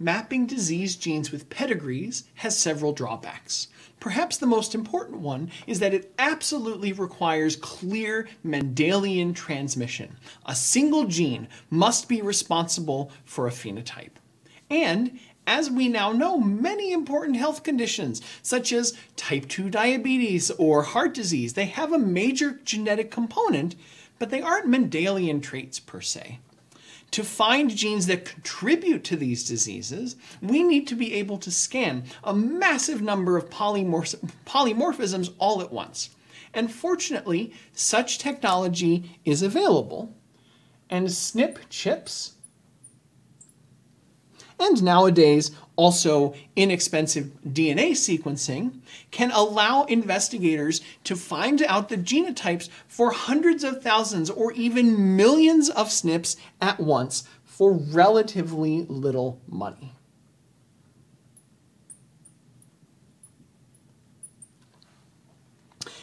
mapping disease genes with pedigrees has several drawbacks. Perhaps the most important one is that it absolutely requires clear Mendelian transmission. A single gene must be responsible for a phenotype. And as we now know, many important health conditions, such as type 2 diabetes or heart disease, they have a major genetic component, but they aren't Mendelian traits per se. To find genes that contribute to these diseases, we need to be able to scan a massive number of polymorph polymorphisms all at once. And fortunately, such technology is available. And SNP chips, and nowadays also inexpensive DNA sequencing, can allow investigators to find out the genotypes for hundreds of thousands or even millions of SNPs at once for relatively little money.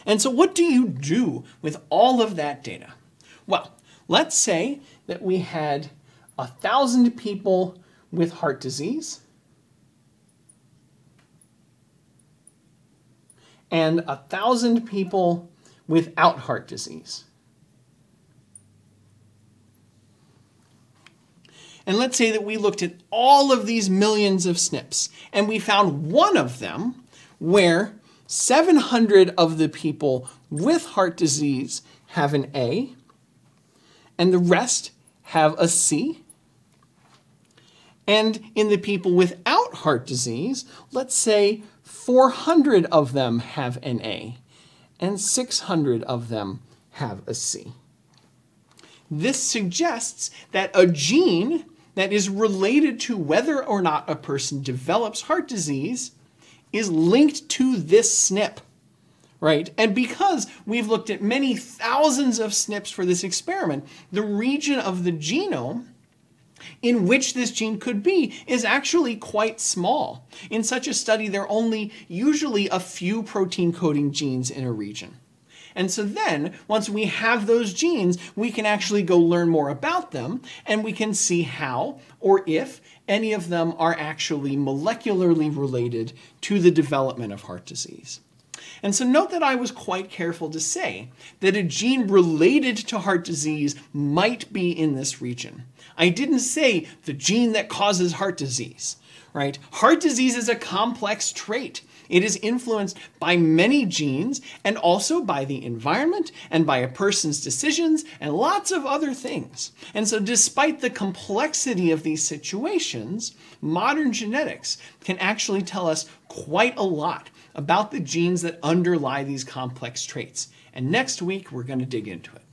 And so what do you do with all of that data? Well, let's say that we had a thousand people with heart disease and a thousand people without heart disease. And let's say that we looked at all of these millions of SNPs and we found one of them where 700 of the people with heart disease have an A and the rest have a C. And in the people without heart disease, let's say 400 of them have an A and 600 of them have a C. This suggests that a gene that is related to whether or not a person develops heart disease is linked to this SNP, right? And because we've looked at many thousands of SNPs for this experiment, the region of the genome in which this gene could be is actually quite small. In such a study, there are only usually a few protein coding genes in a region. And so then, once we have those genes, we can actually go learn more about them and we can see how or if any of them are actually molecularly related to the development of heart disease. And so note that I was quite careful to say that a gene related to heart disease might be in this region. I didn't say the gene that causes heart disease, right? Heart disease is a complex trait. It is influenced by many genes and also by the environment and by a person's decisions and lots of other things. And so, despite the complexity of these situations, modern genetics can actually tell us quite a lot about the genes that underlie these complex traits. And next week, we're going to dig into it.